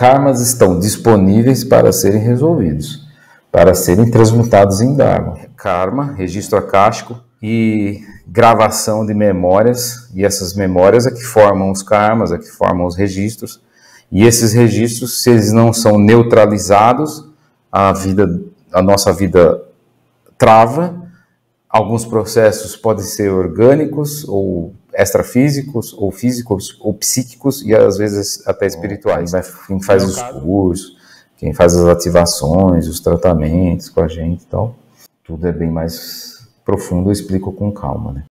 karmas estão disponíveis para serem resolvidos, para serem transmutados em Dharma. Karma, registro akáshico e gravação de memórias, e essas memórias é que formam os karmas, é que formam os registros, e esses registros, se eles não são neutralizados, a vida, a nossa vida trava. Alguns processos podem ser orgânicos ou extrafísicos, ou físicos, ou psíquicos, e às vezes até espirituais. Quem faz os cursos, quem faz as ativações, os tratamentos com a gente e tal, tudo é bem mais profundo, eu explico com calma, né?